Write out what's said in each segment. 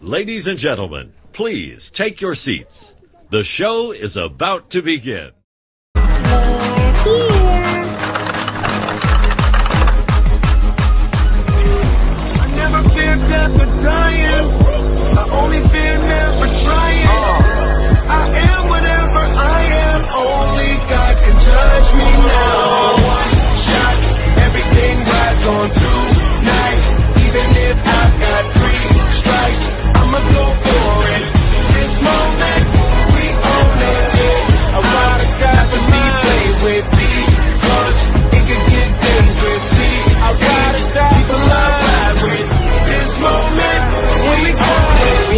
Ladies and gentlemen, please take your seats. The show is about to begin.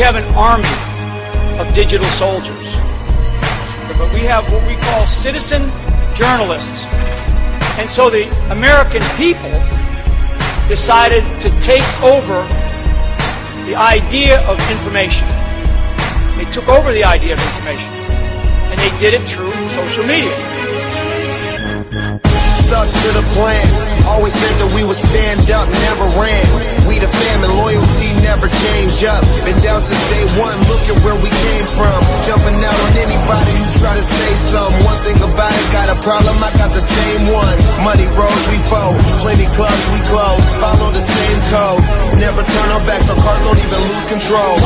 Have an army of digital soldiers, but we have what we call citizen journalists. And so the American people decided to take over the idea of information. They took over the idea of information, and they did it through social media. Stuck to the plan. Always said that we would stand up, never ran. Never change up. Been down since day one, look at where we came from. Jumping out on anybody who try to say some. One thing about it, got a problem, I got the same one. Money rolls, we fold. Plenty clubs, we close. Follow the same code. Never turn our backs, so cars don't even lose control.